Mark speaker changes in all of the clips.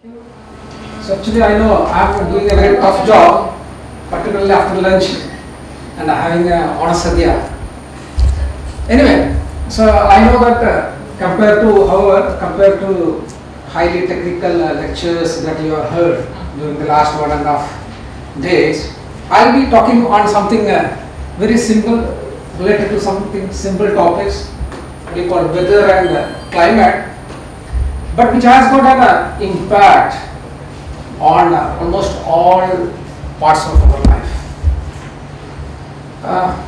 Speaker 1: So actually I know I'm doing a very tough job, particularly after lunch and having a onasadya. Anyway, so I know that uh, compared to, however, compared to highly technical uh, lectures that you have heard during the last one and a half days, I'll be talking on something uh, very simple, related to something simple topics, we call weather and climate, but which has got an uh, impact on uh, almost all parts of our life. Uh,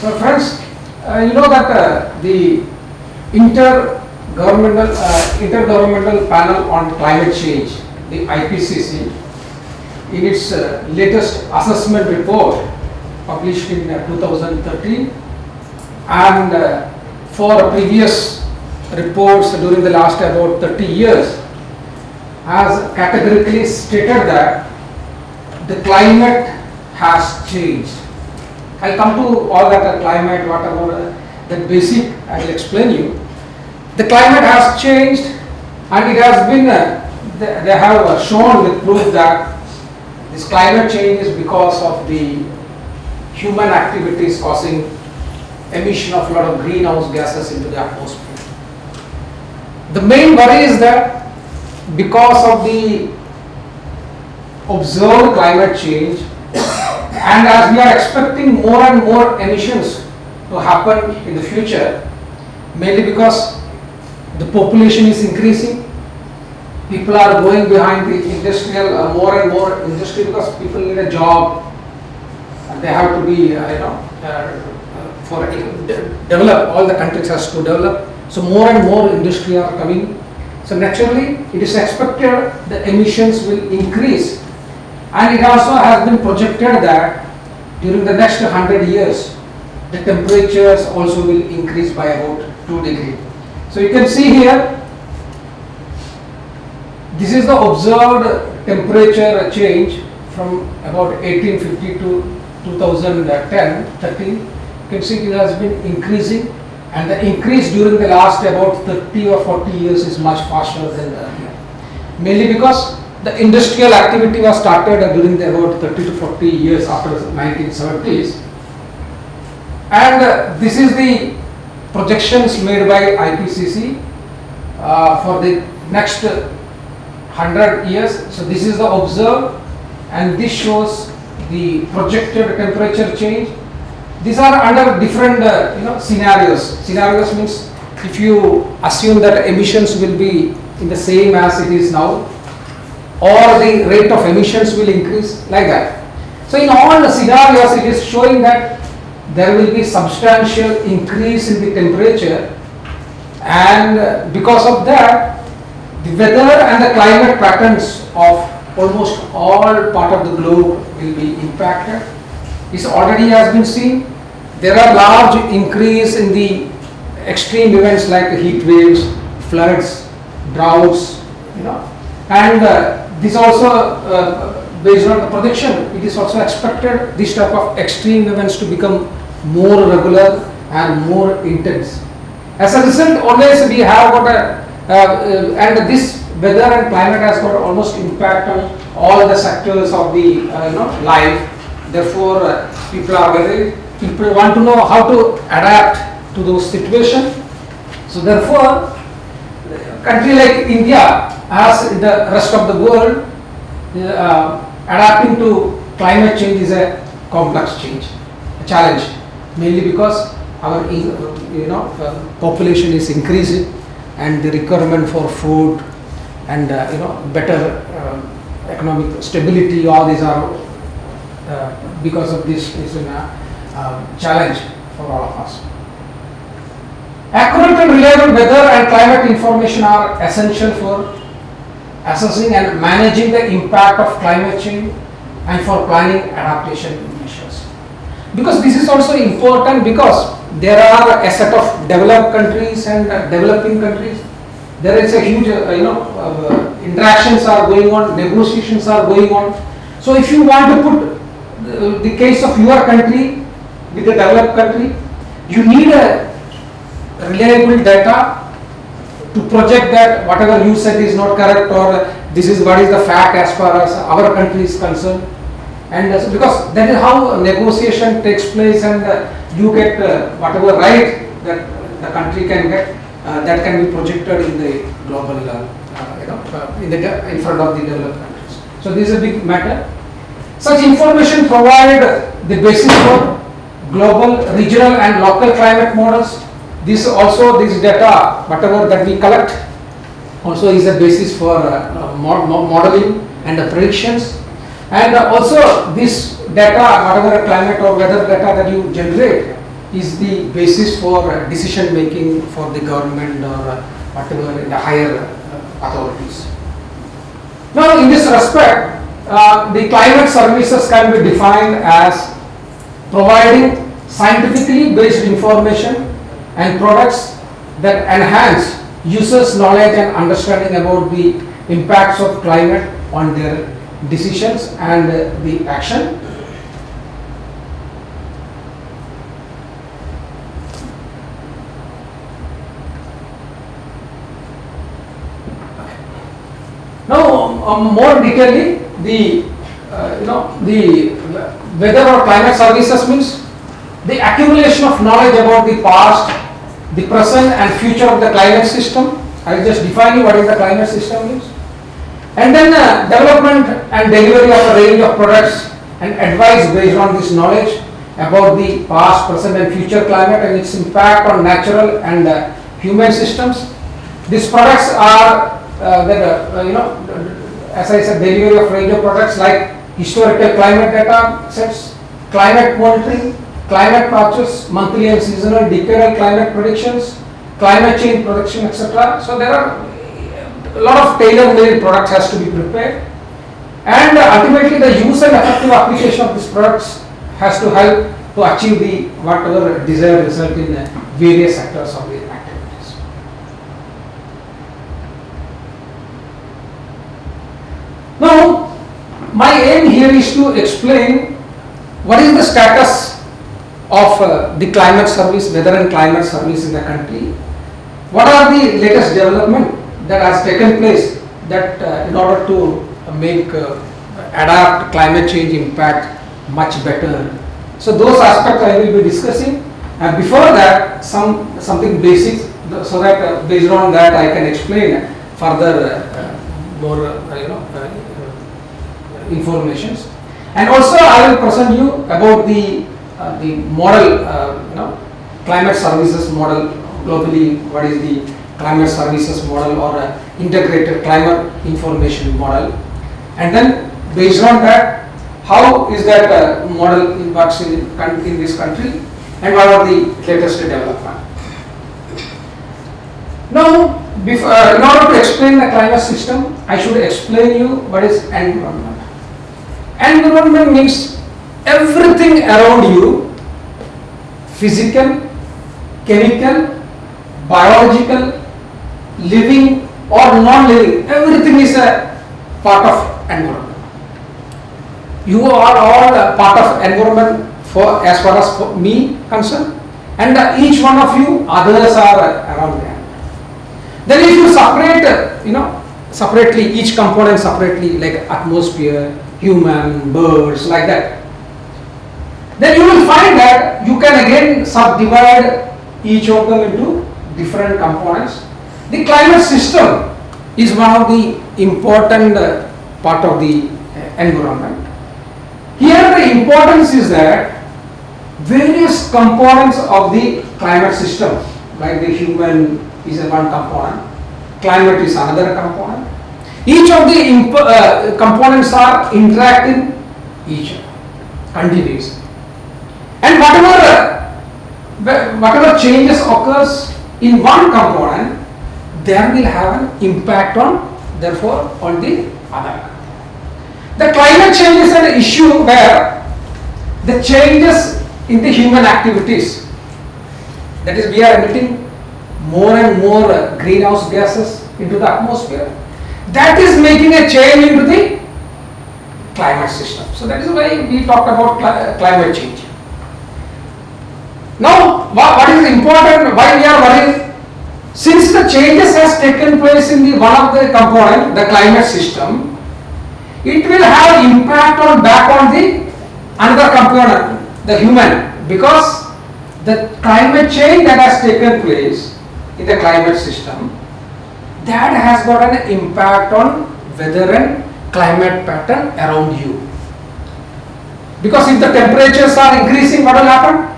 Speaker 1: so friends, uh, you know that uh, the intergovernmental uh, intergovernmental panel on climate change, the IPCC, in its latest assessment report published in uh, 2013 and for previous reports during the last about 30 years has categorically stated that the climate has changed. I'll come to all that climate, whatever, uh, that basic I will explain you. The climate has changed and it has been, uh, they, they have uh, shown with proof that this climate change is because of the human activities causing emission of a lot of greenhouse gases into the atmosphere. The main worry is that because of the observed climate change and as we are expecting more and more emissions to happen in the future, mainly because the population is increasing, people are going behind the industrial, uh, more and more industry because people need a job and they have to be, uh, you know, uh, for de- develop, all the countries has to develop. So more and more industry are coming. So naturally, it is expected the emissions will increase. And it also has been projected that during the next 100 years, the temperatures also will increase by about 2 degree. So you can see here, this is the observed temperature change from about 1850 to 2010, 13. You can see it has been increasing and the increase during the last about 30 or 40 years is much faster than earlier. Mainly because the industrial activity was started during the about 30 to 40 years after 1970s. And uh, this is the projections made by IPCC uh, for the next 100 years. So this is the observed and this shows the projected temperature change. These are under different uh, you know scenarios. Scenarios means if you assume that emissions will be in the same as it is now or the rate of emissions will increase like that. So in all the scenarios it is showing that there will be substantial increase in the temperature and because of that the weather and the climate patterns of almost all part of the globe will be impacted. This already has been seen. There are large increase in the extreme events like heat waves, floods, droughts, you know, and uh, this also uh, based on the prediction, it is also expected this type of extreme events to become more regular and more intense. As a result, always we have got a uh, uh, and this weather and climate has got almost impact on all the sectors of the uh, you know life. Therefore, uh, people are very people want to know how to adapt to those situations. So therefore, country like India, as the rest of the world, uh, adapting to climate change is a complex change, a challenge, mainly because our you know uh, population is increasing and the requirement for food and uh, you know better uh, economic stability all these are uh, because of this is a uh, challenge for all of us accurate and reliable weather and climate information are essential for assessing and managing the impact of climate change and for planning adaptation measures because this is also important because there are a set of developed countries and uh, developing countries. There is a huge, uh, you know, uh, interactions are going on, negotiations are going on. So if you want to put uh, the case of your country with the developed country, you need a reliable data to project that whatever you said is not correct or this is what is the fact as far as our country is concerned. And uh, because that is how negotiation takes place and uh, you get uh, whatever right that the country can get uh, that can be projected in the global, uh, you know, in the in front of the developed countries. So this is a big matter. Such information provide the basis for global, regional and local climate models. This also, this data, whatever that we collect, also is a basis for uh, mo- mo- modeling and the predictions. And uh, also this data, whatever climate or weather data that you generate is the basis for decision making for the government or uh, whatever in the higher uh, authorities. Now, in this respect, uh, the climate services can be defined as providing scientifically based information and products that enhance users' knowledge and understanding about the impacts of climate on their decisions and uh, the action. Now, um, more detailedly, the uh, you know the weather or climate services means the accumulation of knowledge about the past, the present and future of the climate system. I will just define you what is the climate system means. And then uh, development and delivery of a range of products and advice based on this knowledge about the past, present and future climate and its impact on natural and uh, human systems. These products are uh, that, uh, you know, as I said, delivery of range of products like historical climate data sets, climate monitoring, climate patches, monthly and seasonal decadal climate predictions, climate change prediction, etc. So there are a lot of tailor-made products has to be prepared, and uh, ultimately the use and effective application of these products has to help to achieve the whatever desired result in uh, various sectors of the activities. Now, my aim here is to explain what is the status of uh, the climate service, weather and climate service in the country. What are the latest development that has taken place that uh, in order to make uh, adapt climate change impact much better. So those aspects I will be discussing. And before that, some something basic, so that uh, based on that I can explain further uh, more uh, you know uh, informations. And also I will present you about the uh, the model, uh, you know, climate services model globally. What is the climate services model or uh, integrated climate information model? And then based on that, how is that uh, model works in, in this country, and what are the latest development? Now, before, uh, in order to explain the climate system, I should explain you what is environment. Environment means everything around you, physical, chemical, biological, living or non-living, everything is a part of environment. You are all a part of environment for as far as for me concerned, and uh, each one of you, others are around there. Then if you separate, you know, separately, each component separately, like atmosphere, human, birds, like that, then you will find that you can again subdivide each of them into different components. The climate system is one of the important uh, part of the uh, environment. Here the importance is that various components of the climate system, like the human is one component, climate is another component. Each of the uh, components are interacting each other continuously. And whatever whatever changes occurs in one component, there will have an impact on therefore on the other. The climate change is an issue where the changes in the human activities, that is, we are emitting more and more uh, greenhouse gases into the atmosphere, that is making a change into the climate system. So that is why we talked about cli- climate change. Now, wha- what is important? Why we are worried? since the changes has taken place in the one of the component, the climate system, it will have impact on back on the another component, the human, because the climate change that has taken place in the climate system, that has got an impact on weather and climate pattern around you. Because if the temperatures are increasing, what will happen?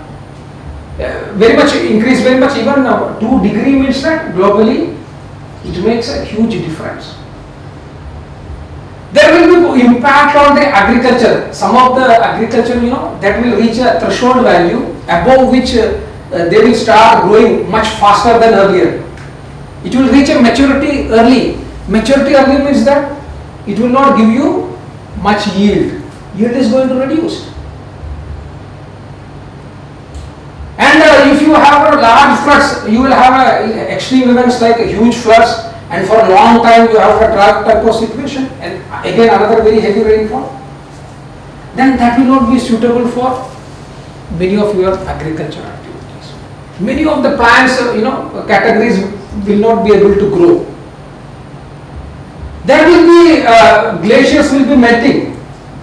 Speaker 1: Uh, very much increase, very much, even uh, 2 degree means that globally it makes a huge difference. There will be impact on the agriculture. Some of the agriculture, you know, that will reach a threshold value above which uh, they will start growing much faster than earlier. It will reach a maturity early. Maturity early means that it will not give you much yield. Yield is going to reduce. And uh, if you have a large floods, you will have a, extreme events like a huge floods and for a long time you have a drought type of situation and again another very heavy rainfall. Then that will not be suitable for many of your agriculture. Many of the plants, uh, you know, categories will not be able to grow. There will be, uh, glaciers will be melting.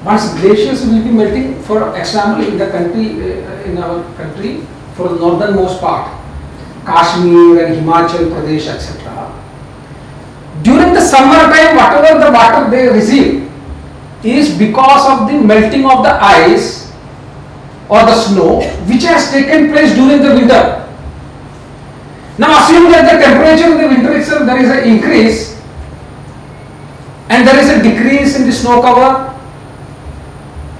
Speaker 1: Once glaciers will be melting, for example, in the country, uh, in our country, for the northernmost part, Kashmir and Himachal Pradesh, etc. During the summer time, whatever the water they receive is because of the melting of the ice or the snow which has taken place during the winter. Now assume that the temperature in the winter itself there is an increase and there is a decrease in the snow cover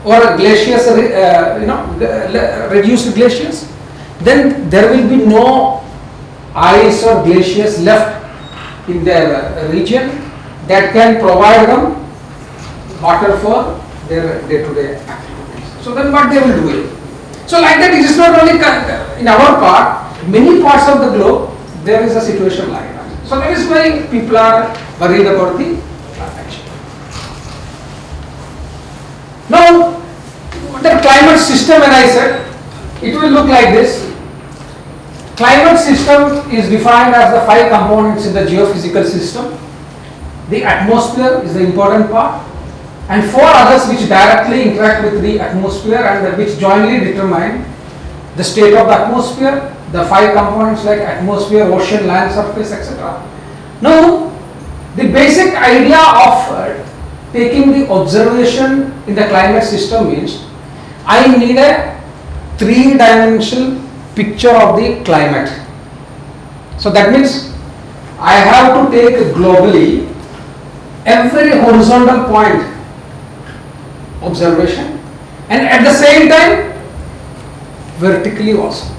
Speaker 1: or glaciers, uh, you know, reduced glaciers, then there will be no ice or glaciers left in their region that can provide them water for their day-to-day -day activities. So then what they will do it? So like that it is not only in our part, many parts of the globe there is a situation like that. So that is why people are worried about the climate change. Now the climate system when I said it will look like this Climate system is defined as the five components in the geophysical system. The atmosphere is the important part and four others which directly interact with the atmosphere and which jointly determine the state of the atmosphere, the five components like atmosphere, ocean, land surface, etc. Now, the basic idea of uh, taking the observation in the climate system means I need a three-dimensional picture of the climate. So that means I have to take globally every horizontal point observation and at the same time vertically also.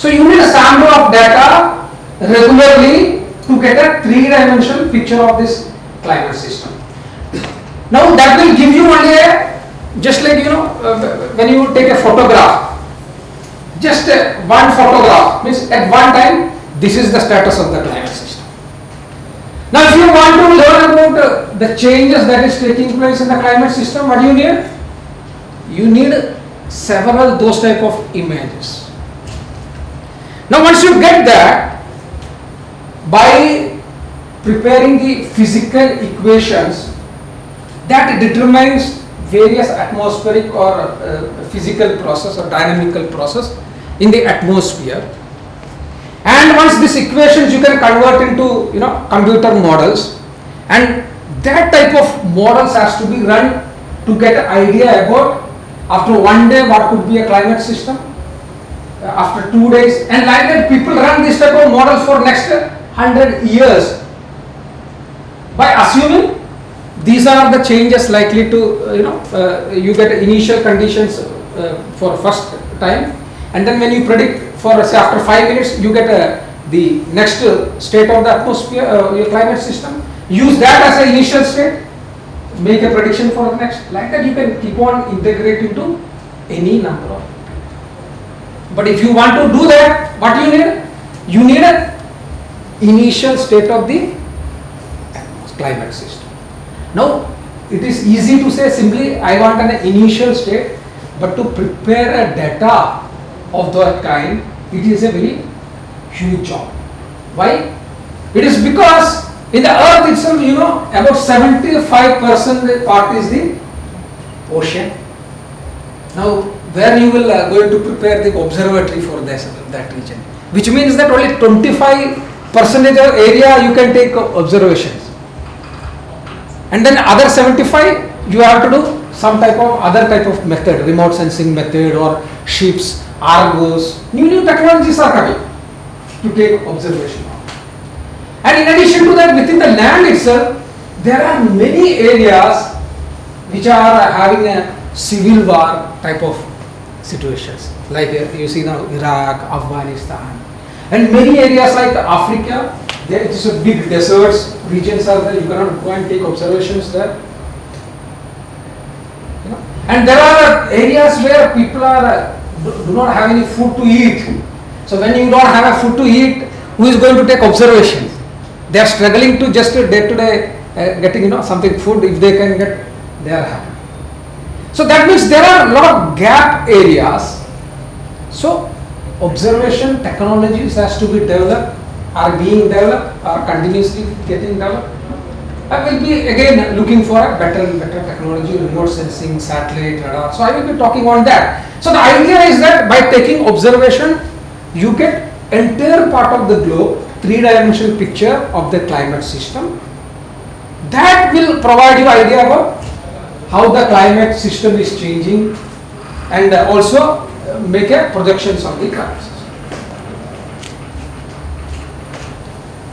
Speaker 1: So you need a sample of data regularly to get a three-dimensional picture of this climate system. Now that will give you only a, just like you know, uh, when you take a photograph, just uh, one photograph means at one time this is the status of the climate system. Now if you want to learn about uh, the changes that is taking place in the climate system, what do you need? You need several those type of images. Now once you get that, by preparing the physical equations that determines various atmospheric or uh, physical process or dynamical process in the atmosphere. And once these equations you can convert into you know computer models. And that type of models has to be run to get an idea about after one day what could be a climate system after two days and like that people run this type of models for next 100 years. By assuming these are the changes likely to uh, you know uh, you get initial conditions uh, for first time. And then when you predict for say after 5 minutes you get a, the next state of the atmosphere uh, your climate system. Use that as an initial state. Make a prediction for the next. Like that you can keep on integrating to any number of but if you want to do that what you need you need an initial state of the climate system now it is easy to say simply i want an initial state but to prepare a data of that kind, it is a very huge job. Why? It is because in the earth itself, you know, about 75% part is the ocean. Now, where you will uh, going to prepare the observatory for this, that region, which means that only 25 percentage of area you can take observations. And then other 75 you have to do some type of other type of method, remote sensing method or ships, Argos, new new technologies are coming to take observation. And in addition to that, within the land itself, there are many areas which are having a civil war type of situations. Like uh, you see now Iraq, Afghanistan, and many areas like Africa, there is a big deserts, regions are there, you cannot go and take observations there. And there are areas where people are uh, do do not have any food to eat. So when you don't have a food to eat, who is going to take observations? They are struggling to just day to day uh, getting you know something food. If they can get, they are happy. So that means there are a lot of gap areas. So observation technologies has to be developed, are being developed, are continuously getting developed. I will be again looking for a better and better technology, remote sensing, satellite, radar. So I will be talking on that. So the idea is that by taking observation, you get entire part of the globe, three-dimensional picture of the climate system. That will provide you idea about how the climate system is changing and also uh, make a projections of the climate system.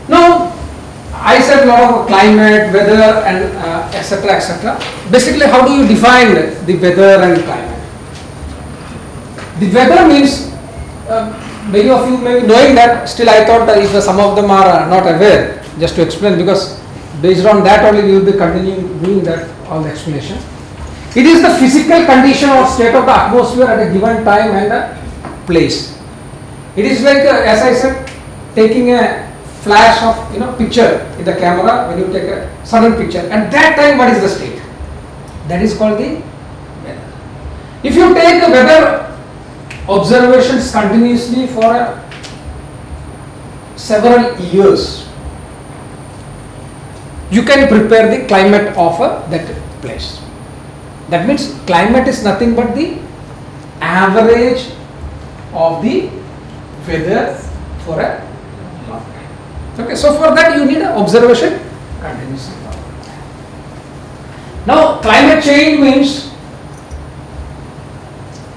Speaker 1: Now, I said a lot of climate, weather and uh, etc etc. Basically, how do you define the weather and climate? The weather means, uh, many of you may be knowing that, still I thought that if some of them are uh, not aware, just to explain because based on that only we will be continuing doing that all the explanation. It is the physical condition or state of the atmosphere at a given time and a place. It is like, uh, as I said, taking a flash of you know picture in the camera when you take a sudden picture. At that time, what is the state? That is called the weather. If you take a weather observations continuously for a several years, you can prepare the climate of a, that place. That means climate is nothing but the average of the weather for a time. Okay, so for that you need an observation continuously. Now climate change means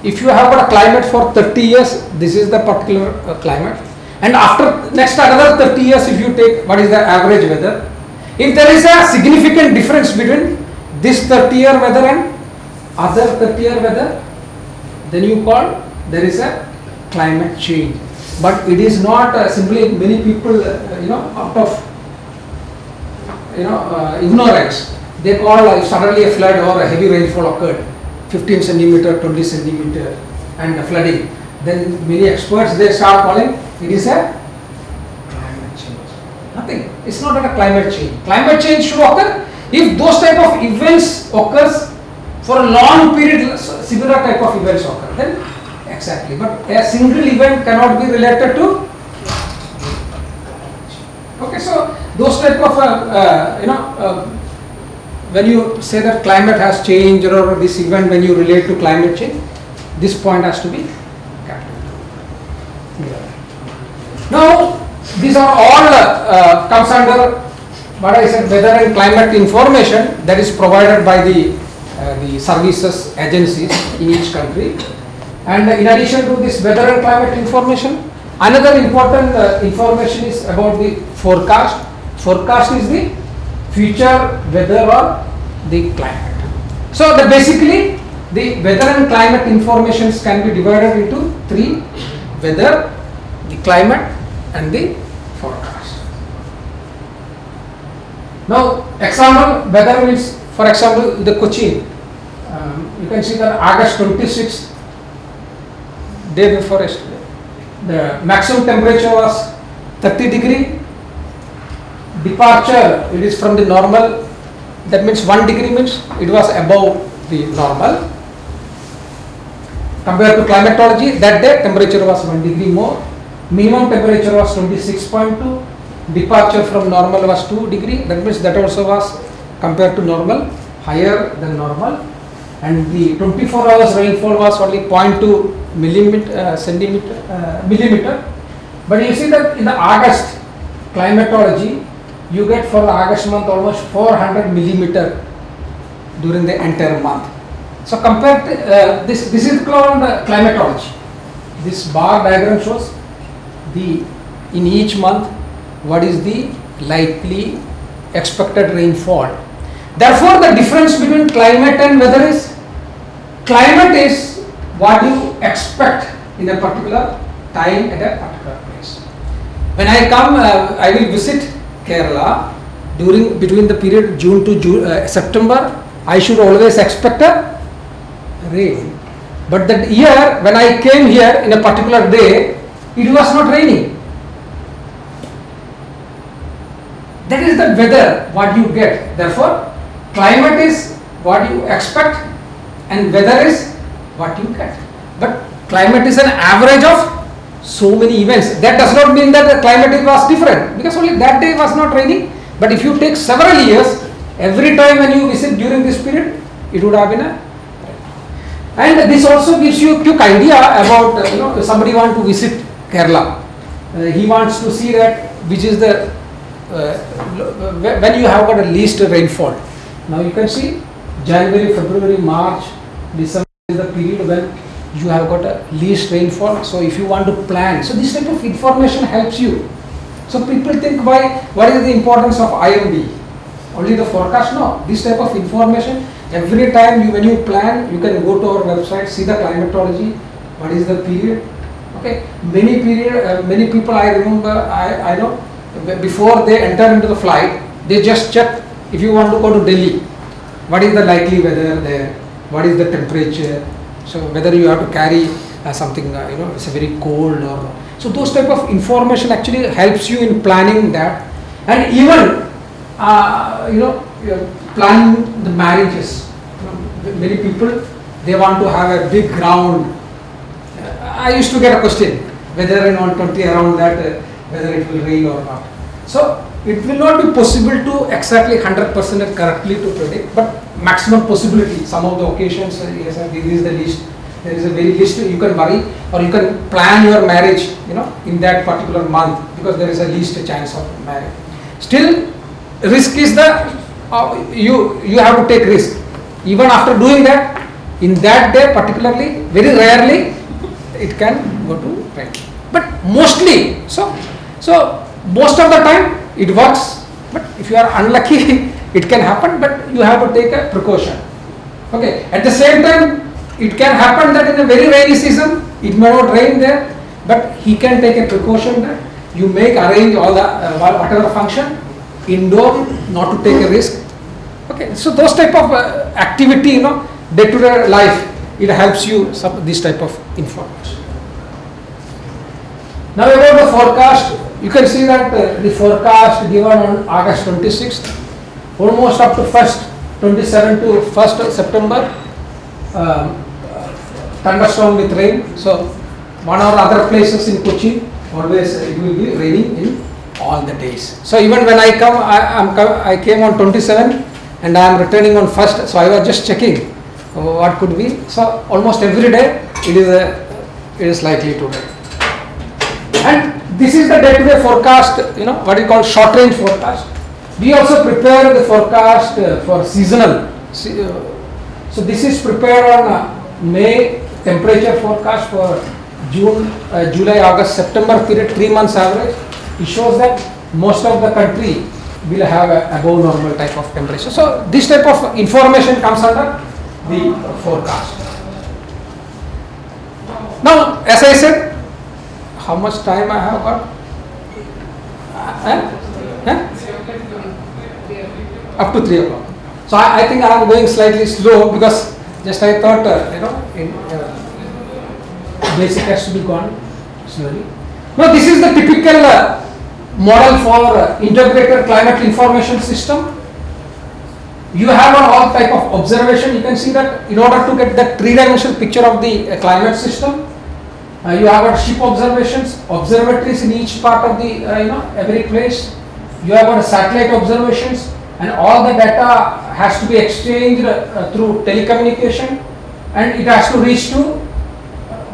Speaker 1: if you have got a climate for 30 years, this is the particular uh, climate and after next another 30 years if you take what is the average weather, if there is a significant difference between this 30 year weather and other 30 year weather, then you call there is a climate change. But it is not uh, simply many people, uh, you know, out of you know uh, ignorance, they call uh, suddenly a flood or a heavy rainfall occurred, 15 centimeter, 20 centimeter, and flooding. Then many experts they start calling it is a climate change. Nothing. It's not a climate change. Climate change should occur if those type of events occurs for a long period, similar type of events occur. Then exactly, but a single event cannot be related to. Okay, so those type of uh, uh, you know uh, when you say that climate has changed or this event when you relate to climate change, this point has to be kept. Now these are all uh, comes under what I said weather and climate information that is provided by the uh, the services agencies in each country. And in addition to this weather and climate information another important uh, information is about the forecast. Forecast is the future weather or the climate. So the basically the weather and climate informations can be divided into three. Weather the climate and the forecast. Now example weather means for example the Cochin you can see that August 26th day before yesterday the maximum temperature was 30 degree. Departure it is from the normal that means 1 degree means it was above the normal. Compared to climatology that day temperature was 1 degree more. Minimum temperature was 26.2, departure from normal was 2 degree, that means that also was compared to normal, higher than normal. And the 24 hours rainfall was only 0.2 millimeter, uh, centimeter, uh, millimeter. But you see that in the August climatology, you get for the August month almost 400 millimeter during the entire month. So compared to, uh, this, this is called uh, climatology. This bar diagram shows the in each month what is the likely expected rainfall. Therefore, the difference between climate and weather is climate is what you expect in a particular time at a particular place. When I come, uh, I will visit Kerala during between the period June to June, uh, September. I should always expect a rain. But that year, when I came here in a particular day, it was not raining. That is the weather what you get. Therefore, climate is what you expect and weather is what you get. But climate is an average of so many events. That does not mean that the climate was different because only that day was not raining. But if you take several years, every time when you visit during this period, it would have been a and this also gives you a quick idea about uh, you know somebody want to visit Kerala. Uh, he wants to see that which is the uh, when you have got a least rainfall. Now you can see January, February, March, December is the period when you have got a least rainfall. So if you want to plan, so this type of information helps you. So people think why what is the importance of IMD? Only the forecast? No. This type of information every time you when you plan you can go to our website see the climatology what is the period okay many period uh, many people i remember i i know before they enter into the flight they just check if you want to go to delhi what is the likely weather there what is the temperature? So whether you have to carry uh, something uh, you know it's very cold or so those type of information actually helps you in planning that. And even uh, you know planning the marriages. You know, many people they want to have a big ground uh, i used to get a question whether in 120 around that uh, whether it will rain or not. So it will not be possible to exactly 100% correctly to predict but maximum possibility. Some of the occasions uh, yes sir, this is the least there is a very least you can worry or you can plan your marriage you know in that particular month because there is a least chance of marriage. Still risk is the uh, you you have to take risk. Even after doing that in that day particularly very rarely it can go to rain but mostly so so most of the time it works but if you are unlucky it can happen but you have to take a precaution. Okay at the same time it can happen that in a very rainy season it may not rain there but he can take a precaution that you make arrange all the uh, whatever function indoor not to take a risk. Okay so those type of uh, activity you know day to day life it helps you some this type of information. Now about the forecast you can see that uh, the forecast given on august 26th almost up to first 27 to 1st september um, thunderstorm with rain. So one or other places in kochi always uh, it will be raining in all the days. So even when i come i am i came on 27 and i am returning on first. So i was just checking uh, what could be. So almost every day it is a it is likely to rain. And this is the day to day forecast you know what you call short range forecast. We also prepare the forecast uh, for seasonal Se- uh, so this is prepared on uh, may temperature forecast for june uh, july august september period 3 months average. It shows that most of the country will have a above normal type of temperature. So this type of information comes under the forecast. Now as i said how much time I have got? Uh, huh? Up to 3 o'clock. So I, I think I am going slightly slow because just I thought, uh, you know, in, uh, basic has to be gone slowly. Now this is the typical uh, model for uh, integrated climate information system. You have on all type of observation, you can see that in order to get that three dimensional picture of the uh, climate system, Uh, you have got ship observations, observatories in each part of the, uh, you know, every place. You have got satellite observations and all the data has to be exchanged uh, through telecommunication and it has to reach to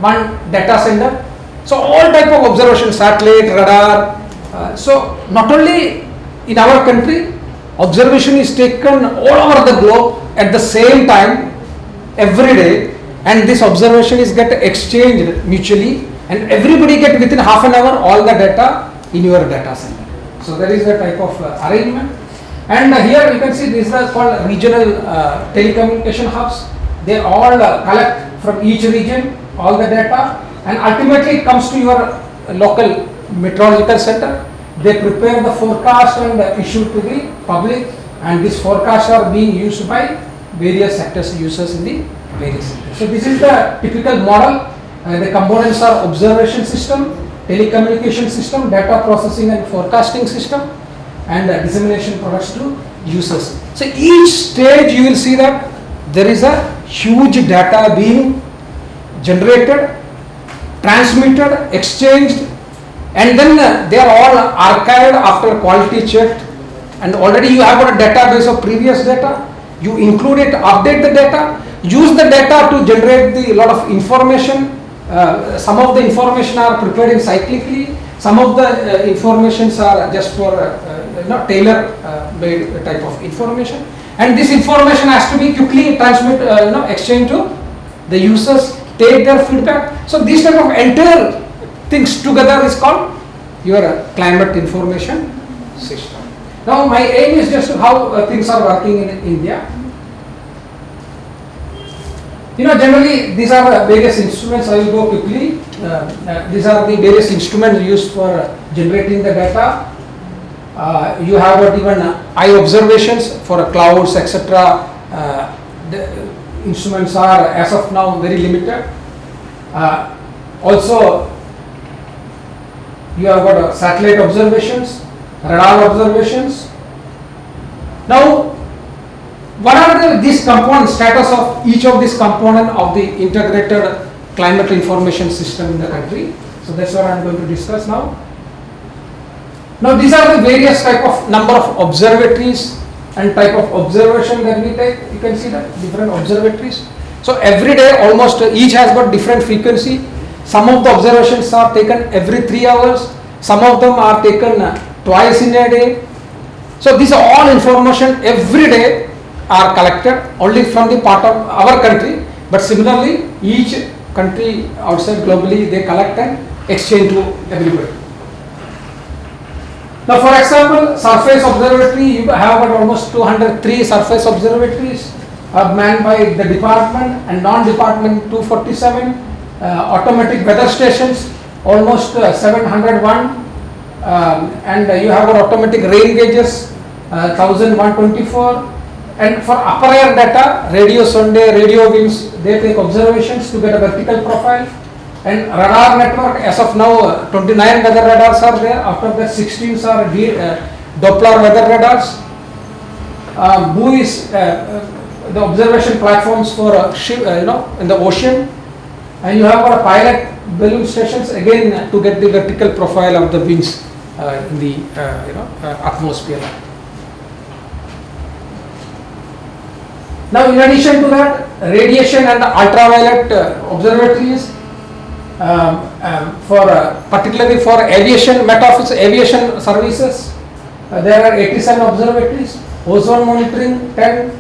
Speaker 1: one data center. So all type of observation, satellite, radar. Uh, so not only in our country, observation is taken all over the globe at the same time every day and this observation is get exchanged mutually and everybody get within half an hour all the data in your data center. So there is a type of uh, arrangement and uh, here you can see these are called regional uh, telecommunication hubs. They all uh, collect from each region all the data and ultimately it comes to your local meteorological center. They prepare the forecast and uh, issue to the public and these forecasts are being used by various sectors users in the sectors. So this is the typical model. Uh, the components are observation system, telecommunication system, data processing and forecasting system and uh, dissemination products to users. So each stage you will see that there is a huge data being generated, transmitted, exchanged and then uh, they are all archived after quality checked and already you have got a database of previous data you include it update the data use the data to generate the lot of information. Uh, some of the information are prepared in cyclically. Some of the uh, informations are just for uh, uh, not tailor uh, made type of information. And this information has to be quickly transmit uh, you know exchange to the users take their feedback. So this type of entire things together is called your climate information system. Now my aim is just how things are working in India. You know generally these are the various instruments, I will go quickly. Uh, uh, these are the various instruments used for generating the data. Uh, you have got even uh, eye observations for clouds etc. Uh, the instruments are as of now very limited. Uh, also you have got satellite observations radar observations. Now, what are the, these components, status of each of these component of the integrated climate information system in the country? So that's what I am going to discuss now. Now these are the various type of number of observatories and type of observation that we take. You can see that different observatories. So every day almost uh, each has got different frequency. Some of the observations are taken every three hours. Some of them are taken uh, twice in a day. So these are all information every day are collected only from the part of our country but similarly each country outside globally they collect and exchange to everybody. Now for example surface observatory you have almost 203 surface observatories are manned by the department and non-department 247 uh, automatic weather stations almost uh, 701 um, and uh, you have automatic rain gauges uh, 1124 and for upper air data radio sonde radio winds they take observations to get a vertical profile. And radar network as of now uh, 29 weather radars are there. After that 16 are D, uh, Doppler weather radars. Uh, buoys uh, uh, the observation platforms for uh, ship, uh, you know in the ocean. And you have a pilot balloon stations again to get the vertical profile of the winds uh, in the you know atmosphere. Now, in addition to that, radiation and ultraviolet uh, observatories um, um, for uh, particularly for aviation Met Office aviation services, uh, there are 87 observatories. Ozone monitoring 10.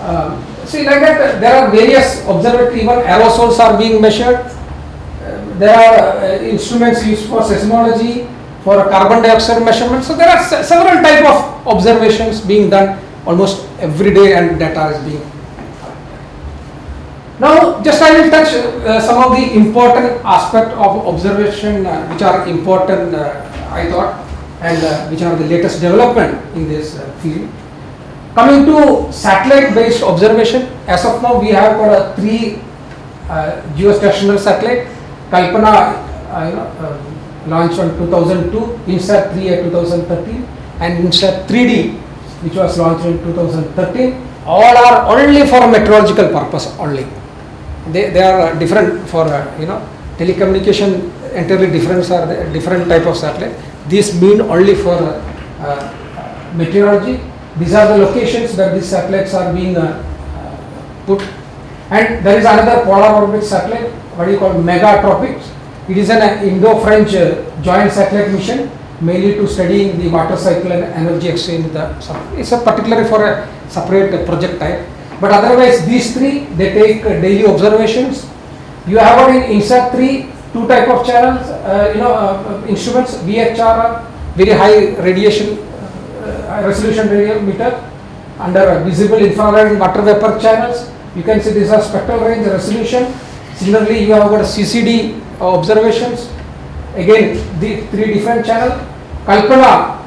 Speaker 1: Um, see, like that, there are various observatories. Even aerosols are being measured. Uh, there are uh, instruments used for seismology, for carbon dioxide measurement. So there are se several type of observations being done almost every day and data is being now just I will touch uh, some of the important aspect of observation uh, which are important uh, I thought and uh, which are the latest development in this uh, field. Coming to satellite based observation as of now we have got a three geostationary satellite Kalpana you know, launched on 2002, INSAT 3 at 2013 and INSAT 3D which was launched in 2013 all are only for meteorological purpose only they, they are different for uh, you know telecommunication entirely different are different type of satellite. These mean only for uh, meteorology. These are the locations where these satellites are being uh, put. And there is another polar orbit satellite, what you call Megha-Tropiques. It is an uh, Indo-French joint satellite mission mainly to studying the water cycle and energy exchange. It's a particularly for a separate uh, project type. But otherwise these three, they take uh, daily observations. You have in INSAT 3 two type of channels, uh, you know, uh, uh, instruments, VHR, very high radiation uh, resolution radio meter under uh, visible infrared and water vapor channels. You can see these are spectral range resolution. Similarly, you have got CCD observations. Again, the three different channel. Kalpana,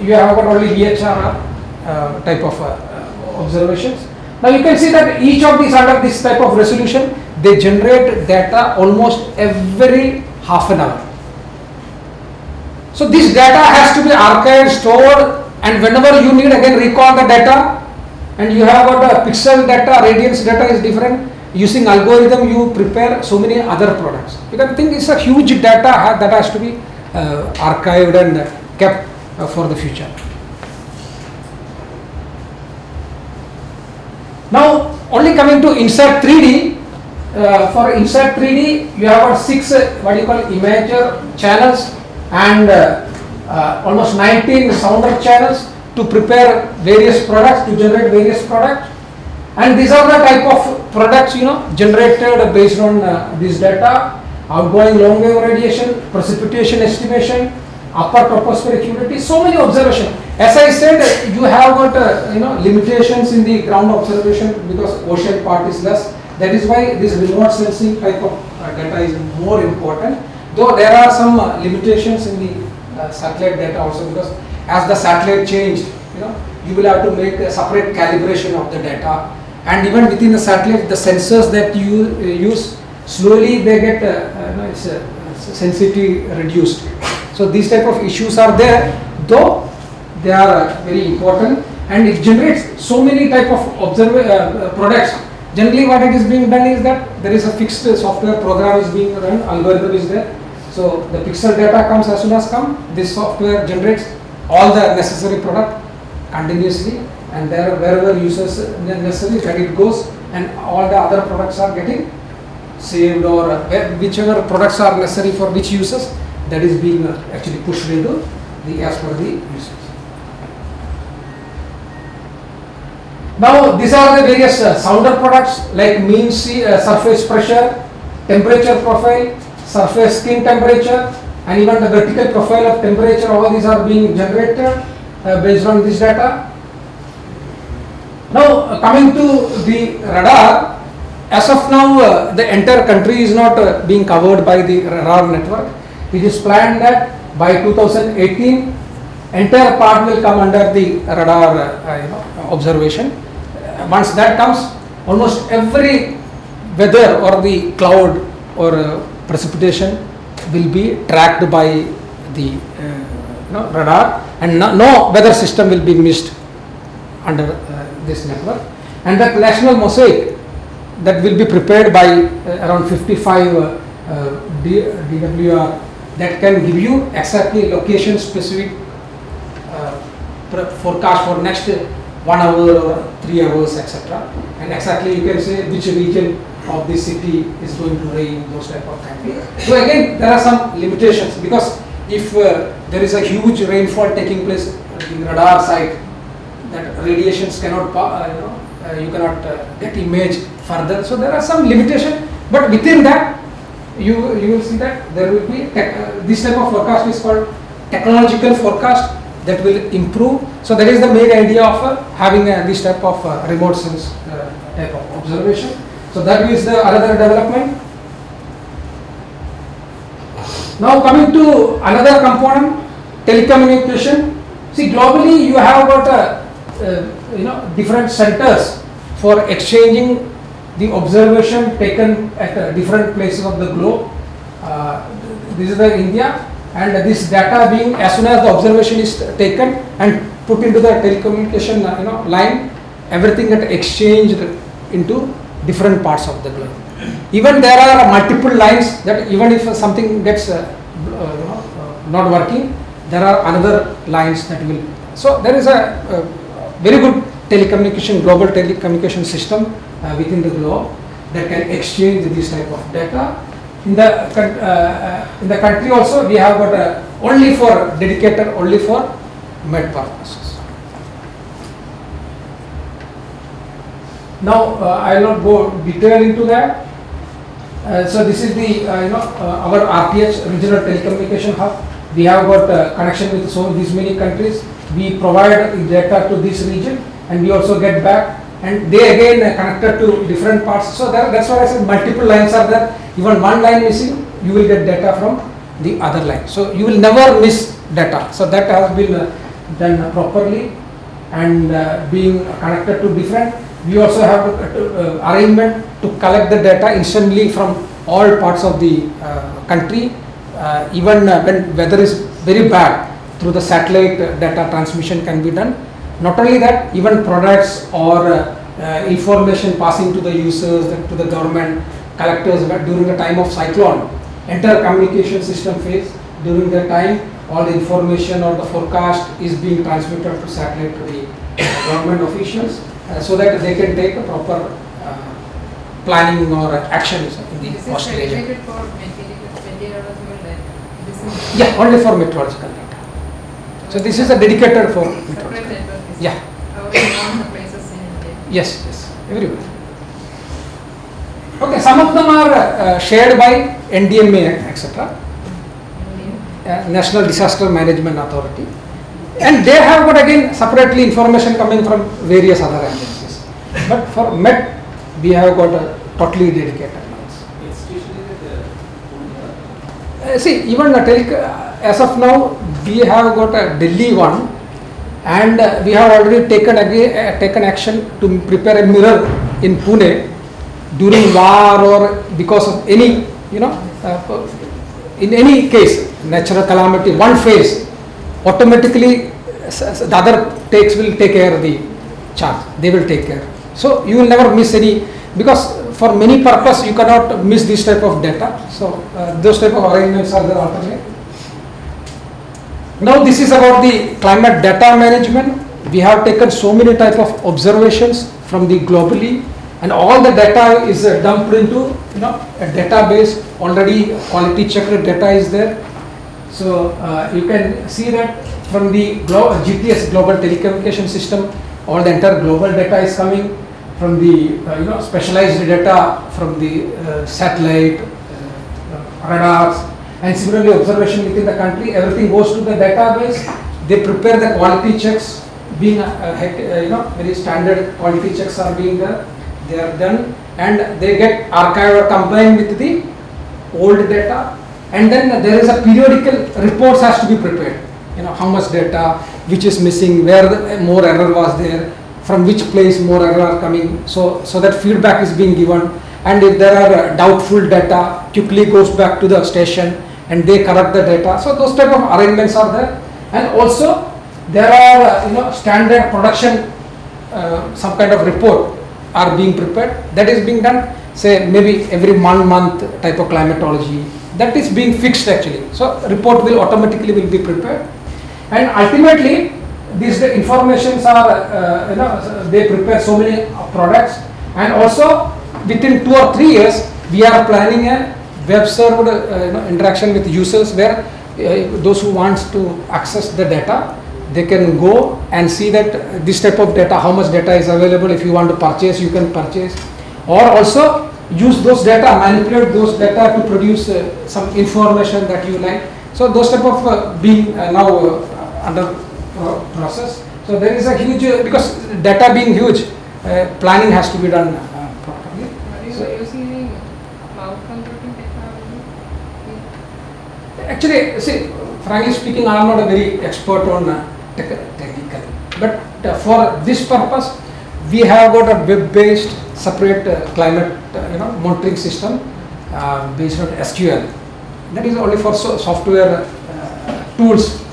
Speaker 1: you have got only VHR uh, type of uh, uh, observations. Now you can see that each of these under this type of resolution, they generate data almost every half an hour. So this data has to be archived, stored and whenever you need again recall the data and you have got the pixel data, radiance data is different. Using algorithm you prepare so many other products. You can think it's a huge data ha- that has to be uh, archived and kept uh, for the future. Now only coming to INSAT 3D, uh, for INSAT 3D you have got six uh, what you call imager channels and uh, uh, almost 19 sounder channels to prepare various products to generate various products and these are the type of products you know generated based on uh, this data outgoing long wave radiation precipitation estimation upper tropospheric humidity so many observation. As i said you have got uh, you know limitations in the ground observation because ocean part is less. That is why this remote sensing type of uh, data is more important. Though there are some uh, limitations in the uh, satellite data also because as the satellite changed you know you will have to make a separate calibration of the data and even within the satellite the sensors that you uh, use slowly they get uh, uh, uh, sensitivity reduced. So these type of issues are there though they are uh, very important. And it generates so many type of observa products. Generally what it is being done is that there is a fixed software program is being run algorithm is there. So the pixel data comes as soon as come. This software generates all the necessary product continuously and there wherever users necessary that it goes and all the other products are getting saved or uh, whichever products are necessary for which users that is being uh, actually pushed into the as per the users. Now these are the various uh, sounder products like mean sea, uh, surface pressure, temperature profile, surface skin temperature and even the vertical profile of temperature all these are being generated uh, based on this data. Now coming to the radar, as of now uh, the entire country is not uh, being covered by the radar network. It is planned that by 2018 entire part will come under the radar uh, uh, you know, observation. Uh, Once that comes, almost every weather or the cloud or uh, precipitation will be tracked by the you know, radar and no, no weather system will be missed under this network. And that national mosaic that will be prepared by uh, around 55 uh, uh, DWR that can give you exactly location specific uh, forecast for next one hour or three hours etc and exactly you can say which region of the city is going to rain those type of things so again there are some limitations because if uh, there is a huge rainfall taking place in radar site that radiations cannot uh, you know uh, you cannot uh, get image further. So there are some limitation but within that you you will see that there will be uh, this type of forecast is called technological forecast that will improve. So that is the main idea of uh, having uh, this type of remote sense type of observation. So that is the another development. Now coming to another component telecommunication. See globally you have got a uh, you know different centers for exchanging the observation taken at uh, different places of the globe. Uh, this is the India and this data being as soon as the observation is taken and put into the telecommunication uh, you know line everything get exchanged into different parts of the globe. Even there are multiple lines that even if something gets uh, uh, not working, there are another lines that will. So there is a, very good telecommunication, global telecommunication system uh, within the globe that can exchange this type of data. In the uh, uh, in the country also we have got a, only for dedicated only for med purposes. Now I will not go detail into that. Uh, so this is the uh, you know uh, our RTH regional telecommunication hub. We have got connection with so these many countries. We provide data to this region and we also get back and they again uh, connected to different parts. So that, that's why I said multiple lines are there. Even one line missing, you will get data from the other line. So you will never miss data. So that has been uh, done properly and uh, being connected to different. We also have uh, uh, arrangement to collect the data instantly from all parts of the uh, country. Uh, even uh, when weather is very bad, through the satellite data transmission can be done. Not only that, even products or uh, uh, information passing to the users, the- to the government, collectors during the time of cyclone, entire communication system phase during that time, all the information or the forecast is being transmitted to satellite to the government officials uh, so that they can take a proper uh, planning or actions in the Australia.
Speaker 2: dedicated for meteorological, meteorological data.
Speaker 1: Yeah, only for meteorological data. So this is a dedicated for meteorological. Yeah.
Speaker 2: Covering all the places in India.
Speaker 1: Yes, yes, everywhere. Okay, some of them are uh, shared by NDMA, etc., uh, National Disaster Management Authority, and they have got again separately information coming from various other agencies. But for Met, we have got a totally dedicated ones. Uh, see, even the uh, as of now, we have got a Delhi one, and uh, we have already taken uh, taken action to prepare a mirror in Pune during war or because of any, you know, uh, in any case, natural calamity, one phase, automatically the other takes will take care of the charge. They will take care. So you will never miss any because for many purpose you cannot miss this type of data. So uh, those type of arrangements are there alternate. Now this is about the climate data management. We have taken so many type of observations from the globally and all the data is uh, dumped into you know a database already quality checked data is there. So uh, you can see that from the GTS global telecommunication system all the entire global data is coming from the uh, you know specialized data from the uh, satellite uh, radars and similarly observation within the country everything goes to the database. They prepare the quality checks being uh, uh, you know very standard quality checks are being done they are done and they get archived or combined with the old data. And then there is a periodical reports has to be prepared. You know how much data which is missing where more error was there from which place more error are coming. So so that feedback is being given. And if there are doubtful data quickly goes back to the station and they correct the data. So those type of arrangements are there. And also there are you know standard production uh, some kind of report are being prepared. That is being done say maybe every one month type of climatology. That is being fixed actually. So report will automatically will be prepared. And ultimately these the informations are uh, you know they prepare so many products. And also within two or three years we are planning a web served uh, you know, interaction with users where uh, those who wants to access the data they can go and see that this type of data how much data is available. If you want to purchase you can purchase. Or also use those data manipulate those data to produce uh, some information that you like. So those type of uh, being uh, now under process so there is a huge uh, because data being huge uh, planning has to be done uh, properly
Speaker 2: Are you
Speaker 1: So-
Speaker 2: using cloud computing technology?
Speaker 1: Actually, see, frankly speaking, I am not a very expert on uh, tech- technical, but uh, for this purpose, we have got a web-based separate uh, climate, uh, you know, monitoring system uh, based on SQL. That is only for so- software uh, tools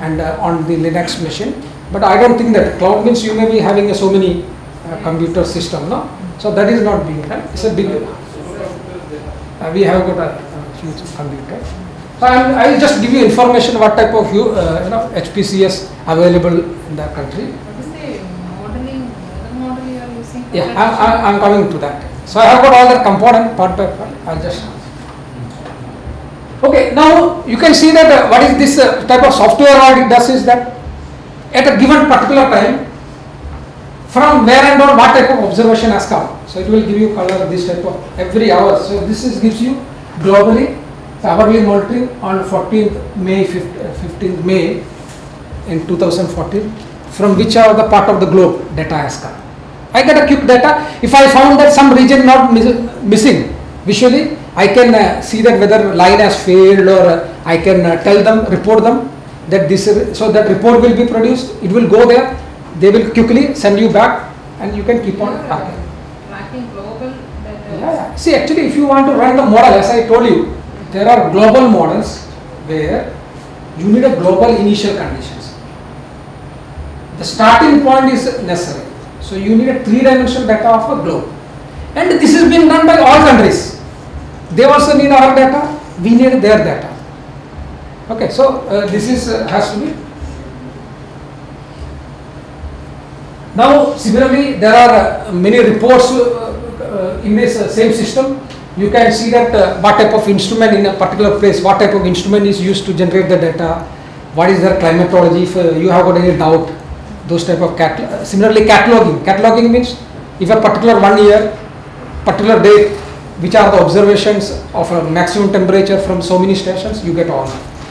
Speaker 1: and uh, on the Linux machine. But I don't think that cloud means you may be having so many uh, computer system, no? So that is not being done. It's a big. Uh, we have got a, a huge computer. So I'll, I'll just give you information what type of hu- uh, you know HPCS available in the country.
Speaker 2: What is the modeling, model you are using?
Speaker 1: Yeah, I'm. I'm I'm coming to that. So I have got all the component part by part. I'll just. Okay, now you can see that uh, what is this uh, type of software what it does is that at a given particular time from where and or what type of observation has come. So it will give you color this type of every hour. So this is gives you globally hourly monitoring on 14th May, 15th May in 2014 from which the part of the globe data has come. I get a quick data. If I found that some region not mis- missing visually, I can uh, see that whether line has failed or uh, I can uh, tell them, report them that this, so that report will be produced. It will go there. They will quickly send you back and you can keep on tracking.
Speaker 2: Tracking global.
Speaker 1: Yeah. See, actually, if you want to run the model, as I told you, there are global models where you need a global initial conditions. The starting point is necessary. So you need a three-dimensional data of a globe. And this is being done by all countries. They also need our data, we need their data. Okay, so uh, this is uh, has to be. Now, similarly, there are uh, many reports uh, uh, in this same system. You can see that what type of instrument in a particular place, what type of instrument is used to generate the data, what is their climatology, if you have got any doubt, those type of cat. Similarly, cataloging. Cataloging means if a particular one year, particular date, which are the observations of a maximum temperature from so many stations, you get all.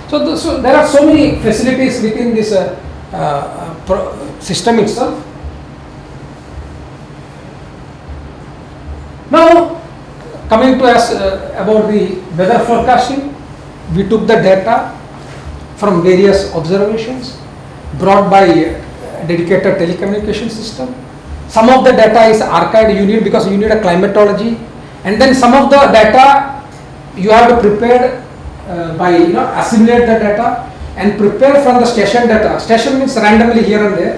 Speaker 1: So, the, so there are so many facilities within this uh, uh, system itself. Now, coming to us uh, about the weather forecasting, we took the data from various observations brought by uh, dedicated telecommunication system. Some of the data is archived you need because you need a climatology and then some of the data you have to prepare uh, by you know assimilate the data and prepare from the station data. Station means randomly here and there.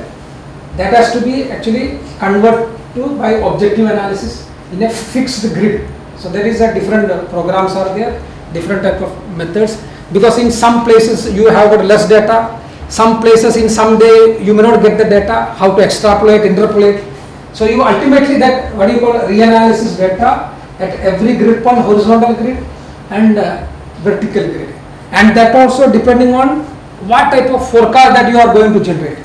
Speaker 1: That has to be actually converted to by objective analysis in a fixed grid. So there is a different uh, programs are there, different type of methods. Because in some places you have got less data, some places in some day you may not get the data, how to extrapolate, interpolate. So you ultimately that what do you call reanalysis data at every grid point, horizontal grid and uh, vertical grid. And that also depending on what type of forecast that you are going to generate.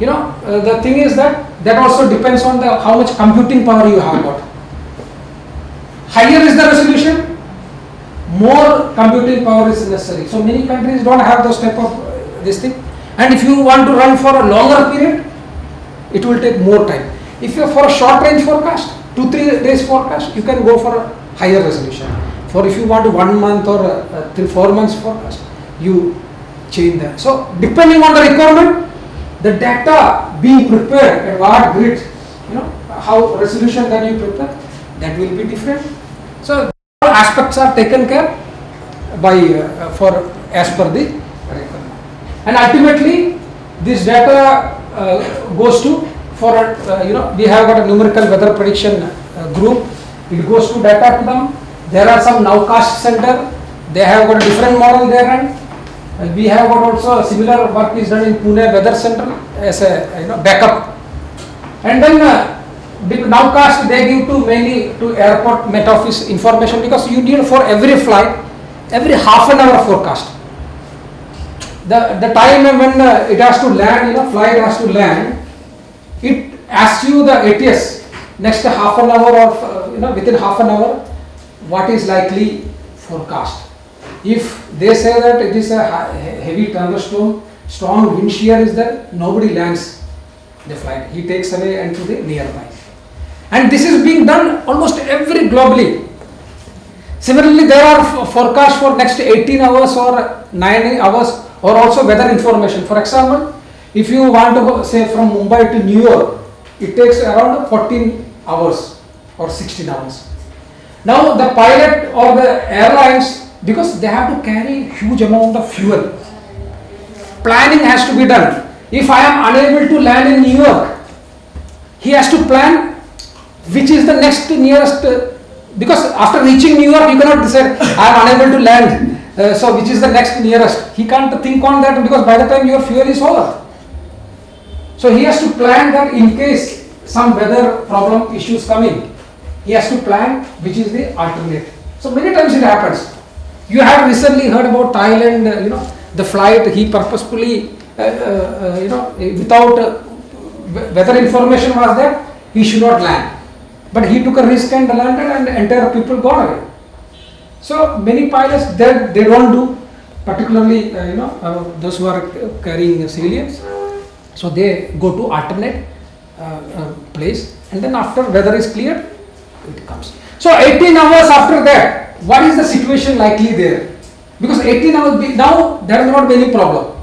Speaker 1: You know, uh, the thing is that that also depends on the how much computing power you have got. Higher is the resolution, more computing power is necessary. So many countries don't have those type of uh, this thing. And if you want to run for a longer period, it will take more time. If you are for a short range forecast, two three days forecast, you can go for a higher resolution. For if you want one month or uh, three four months forecast, you change that. So depending on the requirement, the data being prepared at what grid, you know, how resolution that you prepare, that will be different. So all aspects are taken care by uh, for as per the requirement. And ultimately, this data uh, goes to for uh, you know we have got a numerical weather prediction uh, group. It goes to data to them. There are some nowcast center. They have got a different model there and uh, we have got also similar work is done in Pune Weather Center as a you know backup. And then uh, nowcast they give to mainly to airport Met Office information because you need for every flight every half an hour forecast. The the time when uh, it has to land, you know, flight has to land, asks you the ATS next half an hour or uh, you know within half an hour what is likely forecast. If they say that it is a heavy thunderstorm, strong wind shear is there, nobody lands the flight. He takes away and to the nearby. And this is being done almost every globally. Similarly, there are forecasts for next 18 hours or 9 hours or also weather information. For example, if you want to go, say from Mumbai to New York, it takes around 14 hours or 16 hours. Now the pilot or the airlines, because they have to carry huge amount of fuel, planning has to be done. If I am unable to land in New York, he has to plan which is the next nearest because after reaching New York, you cannot decide, I am unable to land. Uh, so which is the next nearest? He can't think on that because by the time your fuel is over. So he has to plan that in case some weather problem issues come in, he has to plan which is the alternate. So many times it happens. You have recently heard about Thailand, uh, you know, the flight he purposefully, uh, uh, uh, you know, without uh, weather information was there, he should not land. But he took a risk and landed and entire people gone away. So many pilots they, they don't do, particularly uh, you know those who are carrying civilians. So they go to alternate uh, uh, place and then after weather is clear, it comes. So 18 hours after that, what is the situation likely there? Because 18 hours be, now there will not any problem.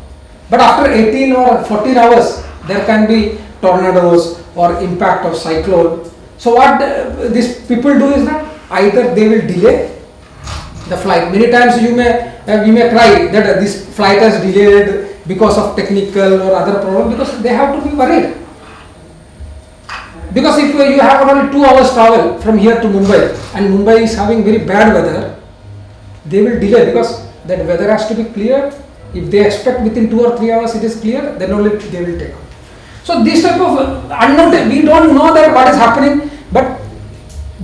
Speaker 1: But after 18 or 14 hours, there can be tornadoes or impact of cyclone. So what uh, these people do is that either they will delay the flight. Many times you may uh, you may cry that this flight has delayed because of technical or other problem because they have to be worried. Because if you have only two hours travel from here to Mumbai and Mumbai is having very bad weather, they will delay because that weather has to be clear. If they expect within two or three hours it is clear, then only they will take. So this type of unknown, we don't know that what is happening, but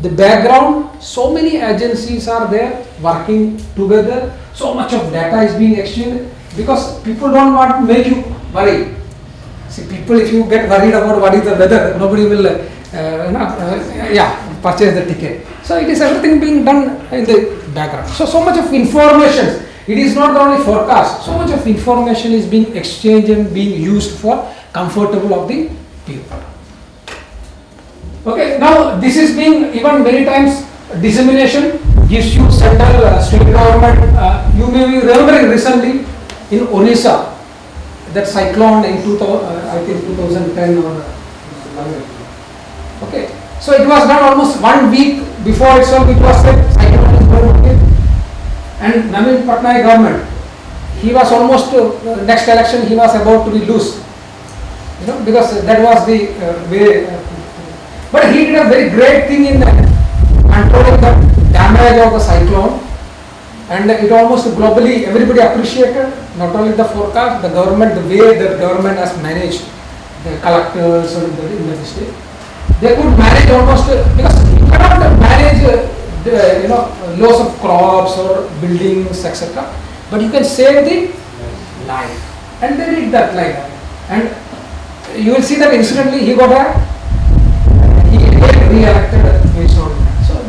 Speaker 1: the background, so many agencies are there working together. So much of data is being exchanged because people don't want to make you worry. See, people, if you get worried about what is the weather, nobody will, uh, uh, yeah, purchase the ticket. So it is everything being done in the background. So so much of information. It is not only forecast. So much of information is being exchanged and being used for comfortable of the people. Okay, now this is being even many times dissemination gives you central uh, state government. Uh, you may be remembering recently in Orissa that cyclone in 2000, uh, I think 2010 or uh, okay. So it was done almost one week before itself. It was said cyclone is going. And Naveen Patnaik government, he was almost uh, next election he was about to be loose. You know because that was the uh, way. Uh, but he did a very great thing in uh, controlling the damage of the cyclone and it almost globally everybody appreciated not only the forecast, the government, the way the government has managed the collectors or the, in the state. They could manage almost uh, because you cannot manage uh, the, you know loss of crops or buildings etc. But you can save the life and they did that that. and you will see that incidentally he got a he re-elected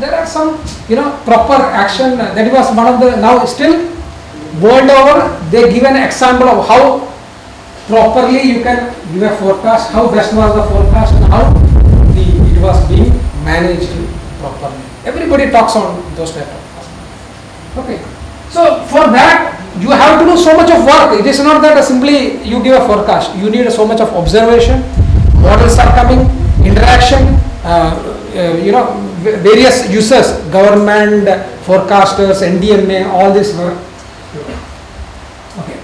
Speaker 1: there are some, you know, proper action. That was one of the now still world over. They give an example of how properly you can give a forecast, how best was the forecast, and how the it was being managed properly. Everybody talks on those type of. Okay. So for that you have to do so much of work. It is not that simply you give a forecast. You need so much of observation. Models are coming, interaction. Uh, uh, you know various users, government, forecasters, NDMA, all this work. Okay.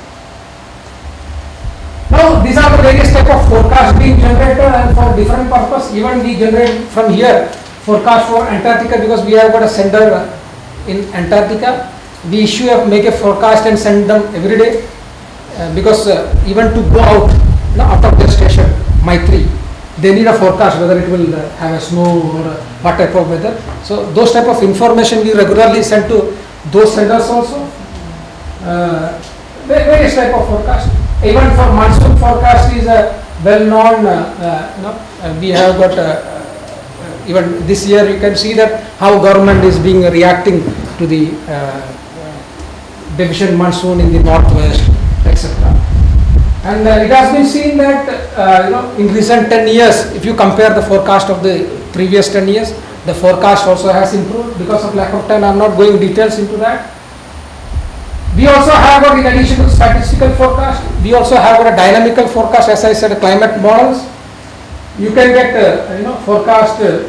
Speaker 1: Now these are the various type of forecasts being generated and for different purpose. Even we generate from here forecast for Antarctica because we have got a sender in Antarctica. We issue a make a forecast and send them every day uh, because uh, even to go out no, out of their station, Maitri, they need a forecast whether it will uh, have a snow or uh, what type of weather. So those type of information we regularly send to those centers also. Uh, various type of forecast. Even for monsoon forecast is a well-known. Uh, uh, know, uh, we have got. Uh, uh, even this year, you can see that how government is being reacting to the uh, uh, division monsoon in the northwest, etc. And uh, it has been seen that uh, you know in recent 10 years, if you compare the forecast of the previous 10 years, the forecast also has improved because of lack of time. I am not going details into that. We also have got in addition to statistical forecast, we also have a dynamical forecast, as I said, climate models. You can get uh, you know forecast uh,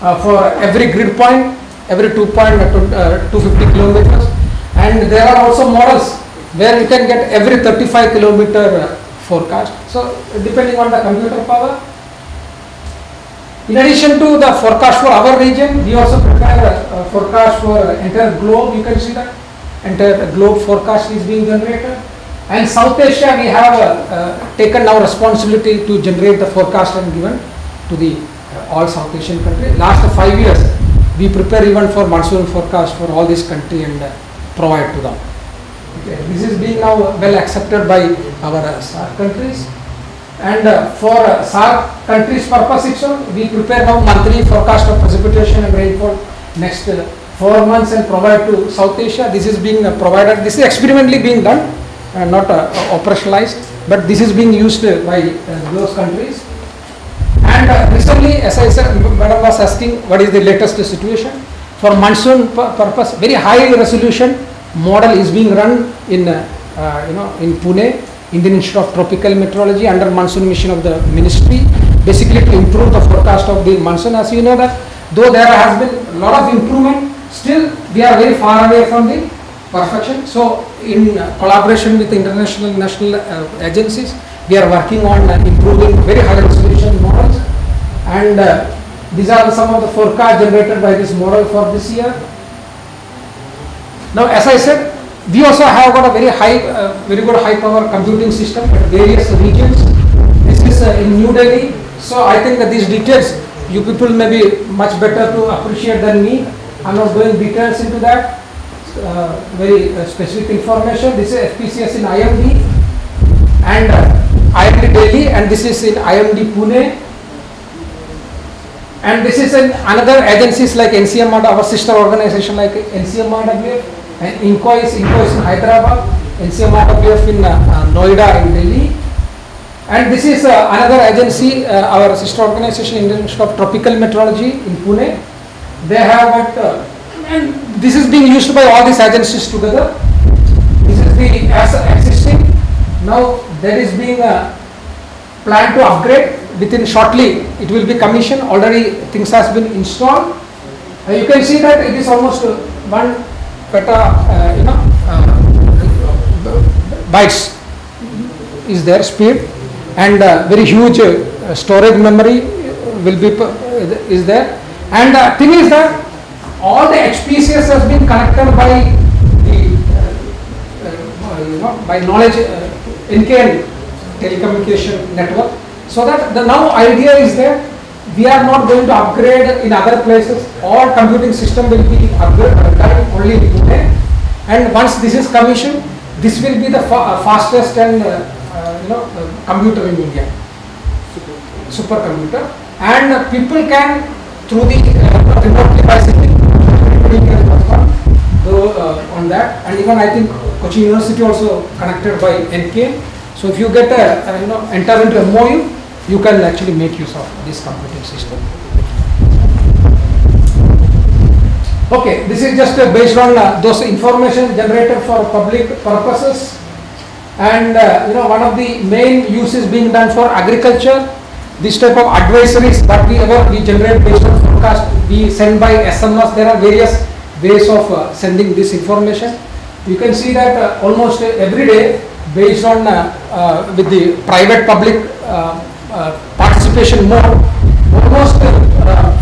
Speaker 1: uh, for every grid point, every two point uh, 250 kilometers, and there are also models where you can get every 35 kilometer uh, forecast. So depending on the computer power, In addition to the forecast for our region, we also prepare a, forecast for entire globe. You can see that entire globe forecast is being generated. And South Asia, we have uh, uh, taken now responsibility to generate the forecast and given to the uh, all South Asian countries. Last five years, we prepare even for monsoon forecast for all this country and uh, provide to them. This is being now well accepted by our SAARC countries. And uh, for SAARC countries purpose itself, we prepare now monthly forecast of precipitation and rainfall next uh, four months and provide to South Asia. This is being uh, provided, this is experimentally being done, uh, not operationalized, but this is being used by those countries. And recently, as I said, Madam was asking what is the latest situation. For monsoon pu- purpose, very high resolution model is being run in, uh, you know, in Pune, Indian Institute of Tropical Meteorology under monsoon mission of the ministry, basically to improve the forecast of the monsoon. As you know that, though there has been a lot of improvement, still we are very far away from the perfection. So, in uh, collaboration with international national uh, agencies, we are working on uh, improving very high resolution models and uh, these are some of the forecast generated by this model for this year. Now, as I said, we also have got a very high, uh, very good high power computing system at various regions. This is uh, in New Delhi. So, I think that these details, you people may be much better to appreciate than me. I am not going details into that. Uh, very uh, specific information. This is FPCS in IMD and uh, IMD Delhi and this is in IMD Pune and this is in another agencies like NCMR, our sister organization like NCMRWF and INCOIS, in Hyderabad, NCMRWF in uh, uh, Noida in Delhi. And this is uh, another agency, uh, our sister organization, Indian Institute of Tropical Meteorology in Pune. They have got, uh, and this is being used by all these agencies together. This is the as existing. Now that is being uh, planned to upgrade within shortly it will be commissioned already things has been installed you can see that it is almost one peta uh, you know uh, bytes is there speed and uh, very huge storage memory will be is there. And the thing is that all the HPCS has been connected by the you know by knowledge uh, NKN telecommunication network. So that the now idea is that we are not going to upgrade in other places. All computing system will be upgraded only in Pune. And once this is commissioned this will be the fa- uh, fastest and uh, uh, you know uh, computer in India. Supercomputer. And people can through the uh, on so, uh, on that. And even I think Kochi University also connected by NK so if you get a, you know enter into MOU you can actually make use of this computing system. Okay this is just uh, based on uh, those information generated for public purposes. And uh, you know one of the main uses being done for agriculture this type of advisories that we ever we generate based on forecast we send by sms there are various ways of uh, sending this information. You can see that uh, almost every day based on uh, uh, with the private public uh, participation more. almost uh,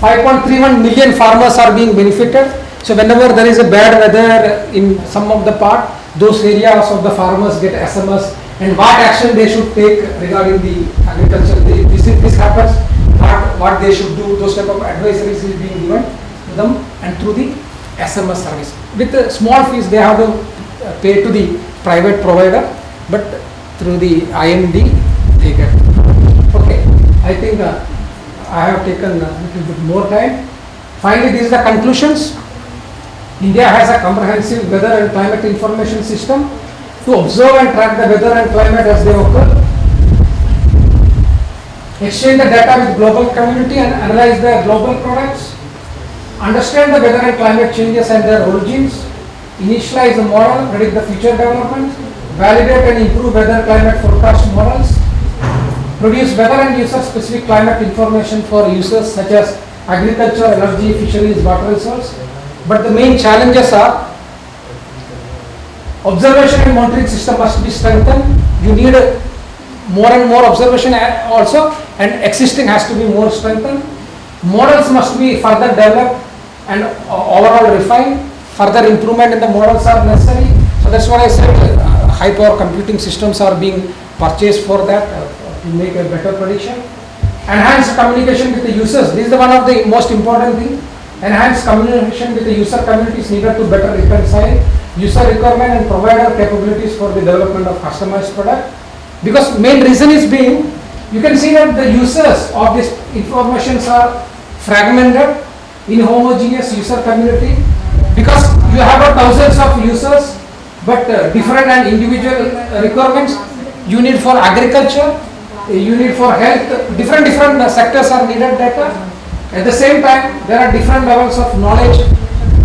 Speaker 1: 5.31 million farmers are being benefited so whenever there is a bad weather in some of the part those areas of the farmers get sms and what action they should take regarding the agriculture this this happens what what they should do those type of advisories is being given to them and through the sms service with the small fees they have to uh, pay to the private provider but through the imd i think uh, i have taken a little bit more time. Finally these are the conclusions. India has a comprehensive weather and climate information system to observe and track the weather and climate as they occur. Exchange the data with global community and analyze the global products. Understand the weather and climate changes and their origins, initialize the model, predict the future developments, validate and improve weather climate forecast models, produce weather and user specific climate information for users such as agriculture, energy, fisheries, water resource. But the main challenges are observation and monitoring system must be strengthened. You need more and more observation also and existing has to be more strengthened models must be further developed and overall refined. Further improvement in the models are necessary. So that's what I said, uh, high power computing systems are being purchased for that make a better prediction. Enhance communication with the users. This is the one of the most important thing. Enhance communication with the user community is needed to better reconcile user requirement and provider capabilities for the development of customized product. Because main reason is being, you can see that the users of this informations are fragmented, inhomogeneous user community. Because you have got thousands of users, but uh, different and individual requirements. You need for agriculture, you need for health, different different uh, sectors are needed data. At the same time, there are different levels of knowledge,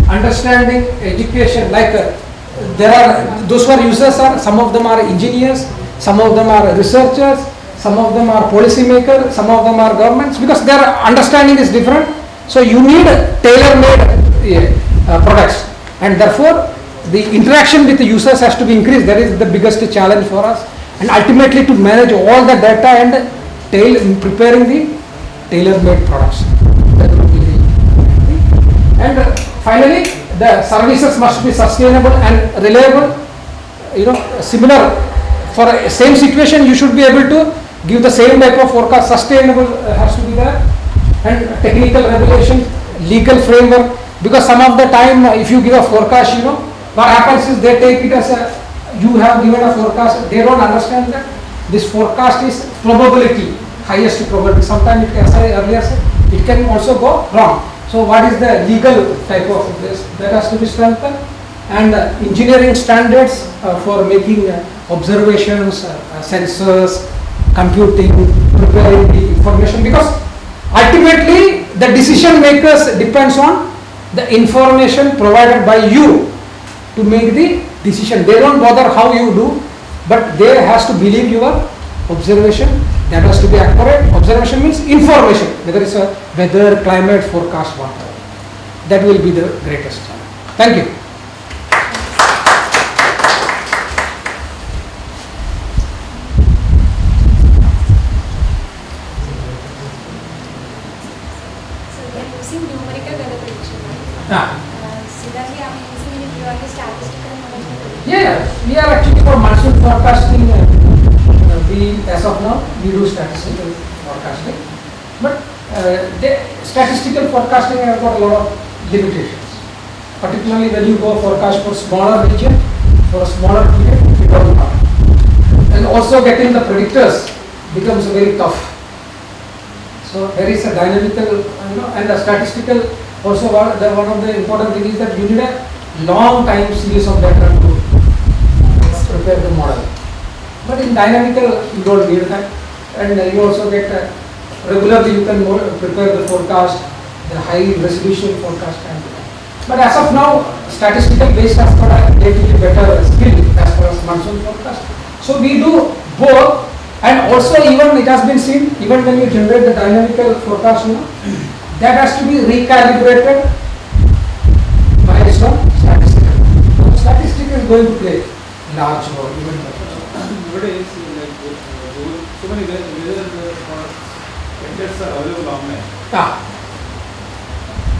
Speaker 1: understanding, education. Like uh, there are those who are users are some of them are engineers, some of them are researchers, some of them are policymakers, some of them are governments because their understanding is different. So you need tailor-made uh, products, and therefore the interaction with the users has to be increased. That is the biggest challenge for us, and ultimately to manage all the data and tail preparing the tailor-made products. And uh, finally the services must be sustainable and reliable. You know, similar for a same situation you should be able to give the same type of forecast. Sustainable uh, has to be there and technical regulations, legal framework. Because some of the time uh, if you give a forecast, you know, what happens is they take it as a you have given a forecast. They don't understand that this forecast is probability, highest probability. Sometimes it, as I earlier it can also go wrong. So what is the legal type of this that has to be strengthened and uh, engineering standards uh, for making uh, observations, uh, uh, sensors, computing, preparing the information because ultimately the decision makers depends on the information provided by you to make the decision. They don't bother how you do, but they has to believe your observation that has to be accurate. Observation means information, whether it's a weather, climate, forecast, whatever. That will be the greatest challenge. Thank you.
Speaker 3: So
Speaker 1: forecasting. Uh, we as of now we do statistical forecasting, but uh, the statistical forecasting have got a lot of limitations. Particularly when you go forecast for smaller region, for a smaller period, it becomes hard. And also getting the predictors becomes very tough. So there is a dynamical, you know, and the statistical also one, of the important thing is that you need a long time series of data to prepare the model. But in dynamical, you don't need that. And you also get uh, regularly you can prepare the forecast, the high resolution forecast done. But as of now, statistical based has got a relatively better skill as far as monsoon forecast. So we do both and also even it has been seen, even when you generate the dynamical forecast, you know, that has to be recalibrated by on statistical. So statistical is going to play large role even the.
Speaker 4: Nowadays, like, uh, so many weather vendors are available online.
Speaker 1: Ah,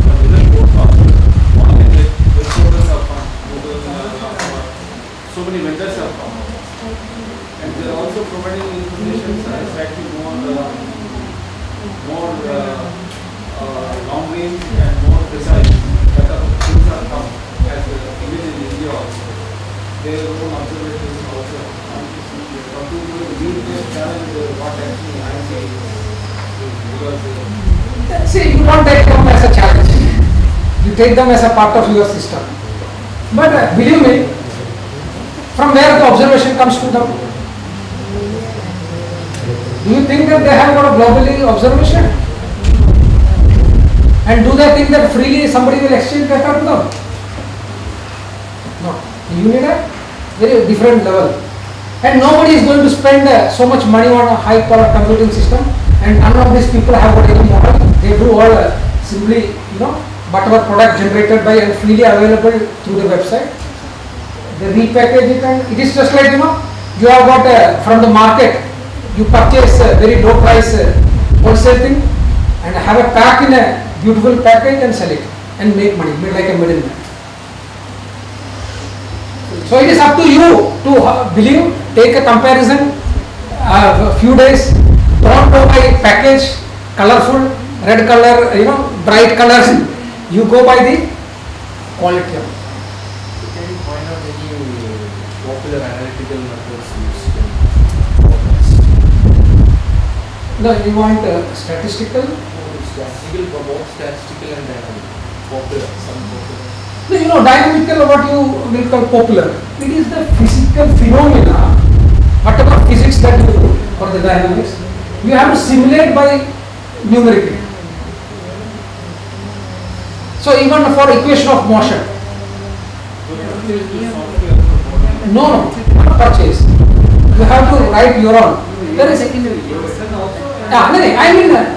Speaker 4: The weather reports are online, like, weather reporters have come, Google, uh, so many vendors have come. And they are also providing information that slightly more, uh, more, uh, uh, long range and more precise, better things are come as uh, image in India also. Their own observations also. But to meet their challenge, uh, what actually I say, because uh,
Speaker 1: see, you don't take them as a challenge. You take them as a part of your system. But uh, believe me, from where the observation comes to them? Do you think that they have got a globally observation? And do they think that freely somebody will exchange data to them? No. You need a very different level. And nobody is going to spend uh, so much money on a high power computing system and none of these people have got any model. They do all uh, simply, you know, whatever product generated by and freely available through the website. They repackage it and it is just like, you know, you have got uh, from the market, you purchase a very low price uh, wholesale thing and have a pack in a beautiful package and sell it and make money, like a middleman. So it is up to you to uh, believe, take a comparison, uh, few days, don't go by package, colorful, red color, you know, bright colors. You go by the quality of.
Speaker 5: Can you point out any popular analytical methods used in?
Speaker 1: No, you want uh, statistical?
Speaker 5: Statistical, both statistical and dynamic. Popular,
Speaker 1: No, you know, dynamical, or what you will call popular. It is the physical phenomena, whatever physics that you do for the dynamics, you have to simulate by numerically. So even for equation of motion,
Speaker 4: So
Speaker 1: no, no, purchase. You have to write your own. There is, yeah, no, no, I mean, uh,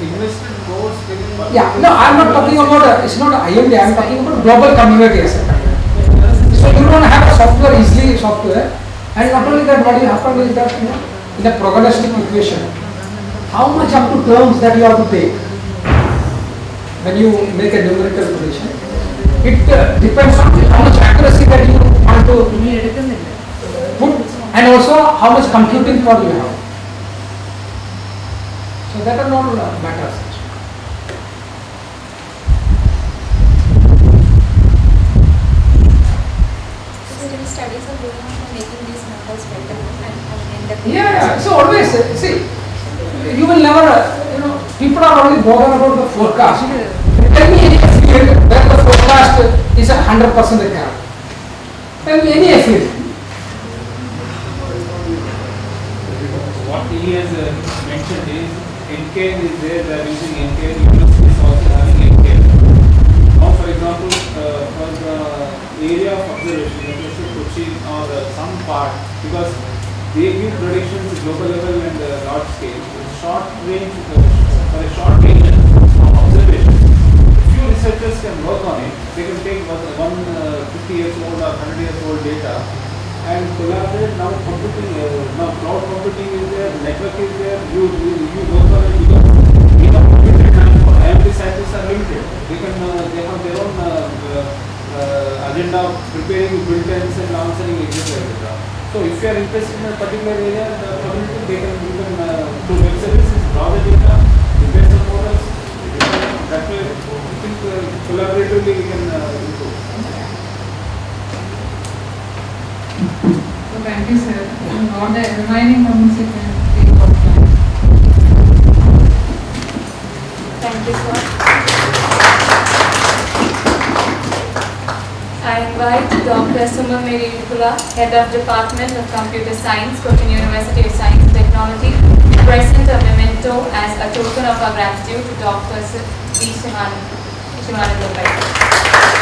Speaker 4: invested crores getting one-
Speaker 1: yeah, no, I'm not talking about, uh, it's not IMD, I'm talking about global community So you don't have a software, easily software, and not only that, what will happen is that, you know, in a probabilistic equation, how much up to terms that you have to take when you make a numerical equation, it uh, depends on how much accuracy that you want to put and also how much computing power you have. So that are normal matters.
Speaker 6: Studies are going on for making these numbers better and and end up.
Speaker 1: Yeah, yeah. So always uh, see, you will never, uh, you know, people are only bothered about the forecast. Tell me any field where the forecast is a hundred percent accurate. Tell me any field.
Speaker 4: What he has uh, mentioned is NKN is there, they are using NKN, university is also having NKN. Now for example, uh, for the area of observation, let us say Cochin or uh, some part, because they give predictions at global level and uh, large scale, short range, uh, for a short range of observation. Few researchers can work on it, they can take one, one uh, 50 years old or 100 years old data and collaborate now computing, now cloud computing is there, network is there, you, you, you work on it in a computer scientists are limited. They can, they have their own uh, uh, uh, agenda of preparing bulletins and answering etc. etc. So if you are interested in a particular area, the community, they can, you can, uh, through web services, draw the data, prepare some models, that way, I think uh, collaboratively we can uh, improve.
Speaker 2: So thank you, sir. And all the remaining comments you can take offline.
Speaker 6: Thank you, sir. I invite Dr. Sumam Mary Idicula, Head of Department of Computer Science, Cochin University of Science and Technology, to present a memento as a token of our gratitude to Dr. V. Lopai.